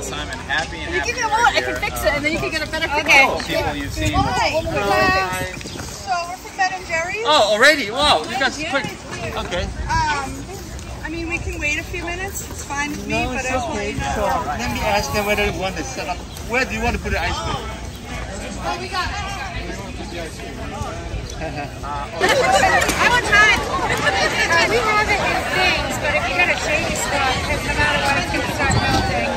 Melissa Simon. Happy and You happy give me a we're I can fix it, and then you can get a better picture. Okay. People you've seen. Hi. Hi. So we're from Ben and Jerry's. Oh, already? Wow, you guys quick. Okay. Um, I mean, we can wait a few minutes. It's fine with me, No, but it's I just want okay. you to So know. let me ask them whether they want to set up. Where do you want to put the ice cream? Oh, we got I want time. we have it in things, but if you gotta change stuff, because no matter what, it's gonna start melting.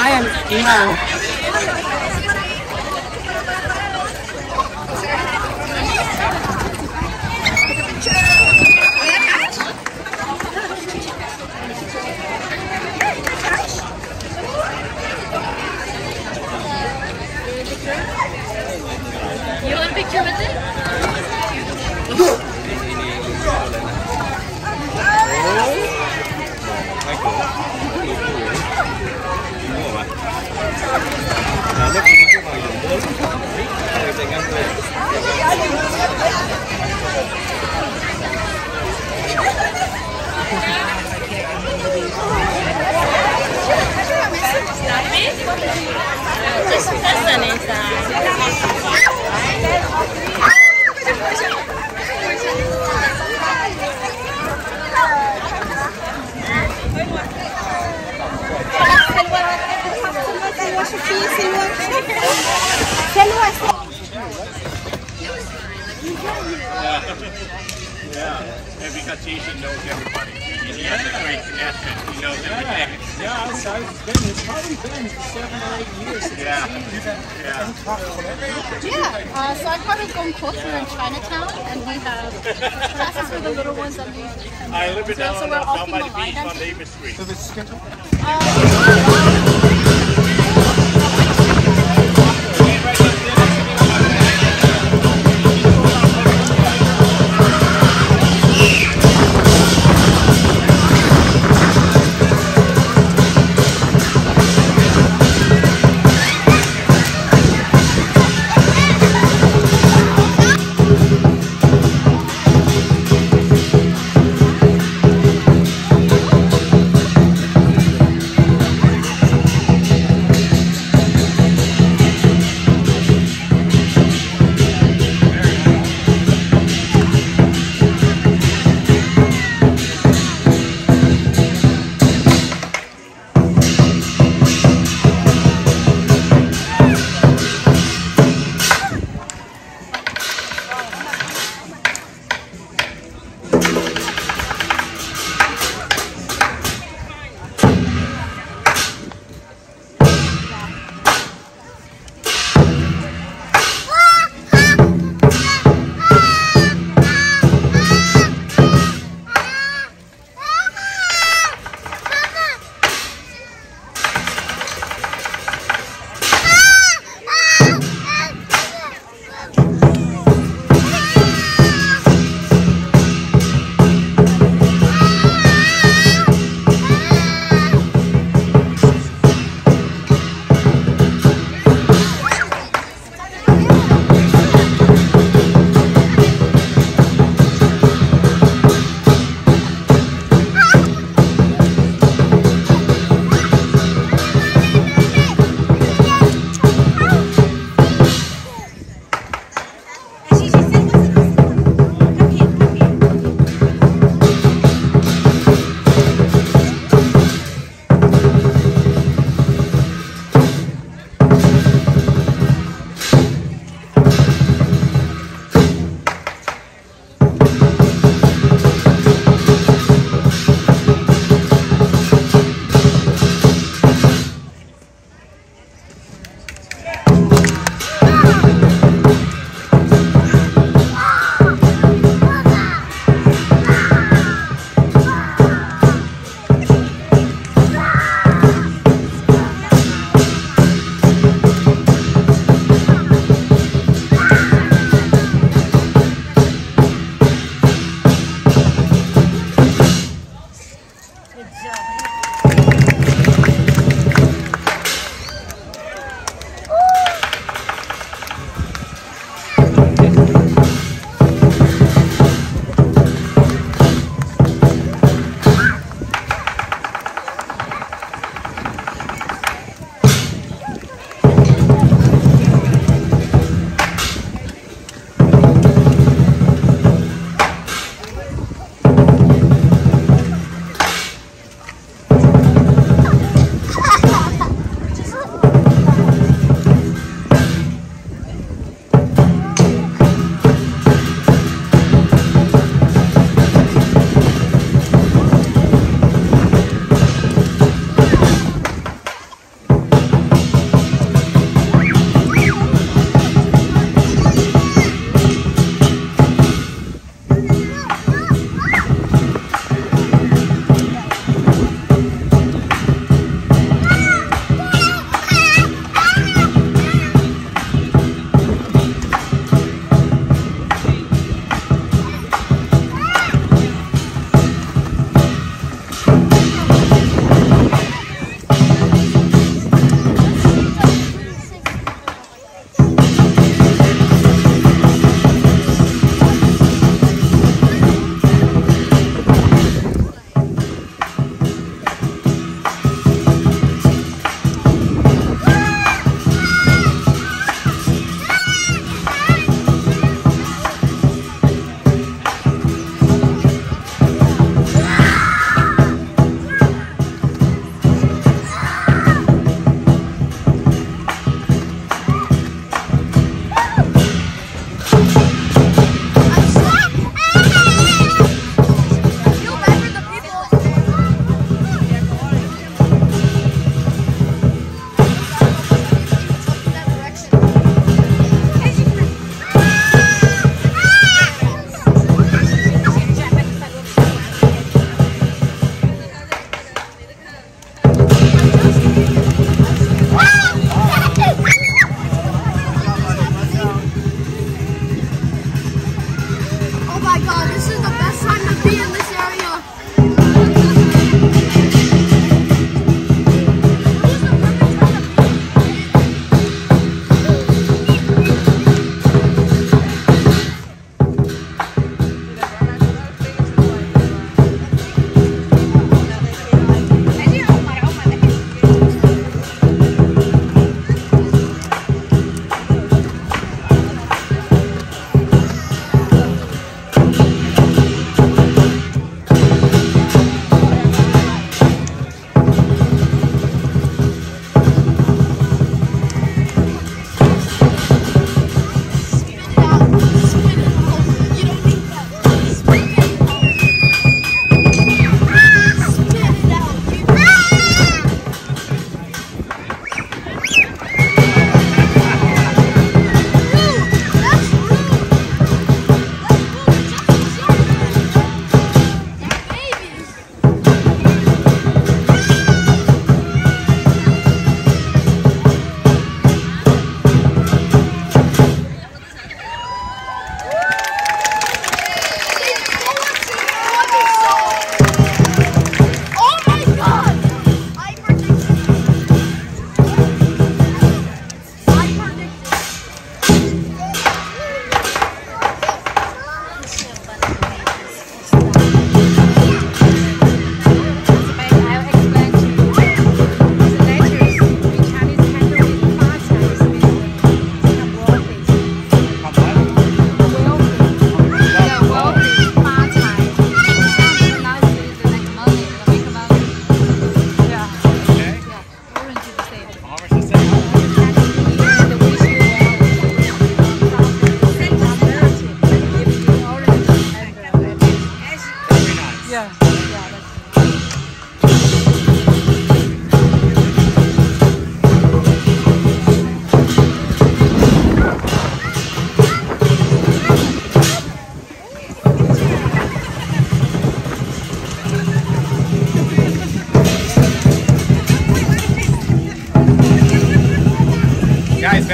I am no. You want a picture with it? Just press on inside. Yeah, and because Jason knows everybody. He has a great connection. He knows everything. Yeah, it's, it's been, it's probably been seven or eight years since Yeah. I've seen you. Yeah. Yeah, uh, so I'm part of Gund Kwok in Chinatown, and we have classes for the little ones that we usually come I live it So- so down, we're all down by the people beach aligned. on Davis Street. So this schedule?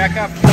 Back up.